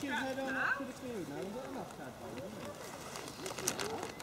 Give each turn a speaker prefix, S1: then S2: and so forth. S1: Hier zijn dan natuurlijk weer. Nou, we hebben ook nog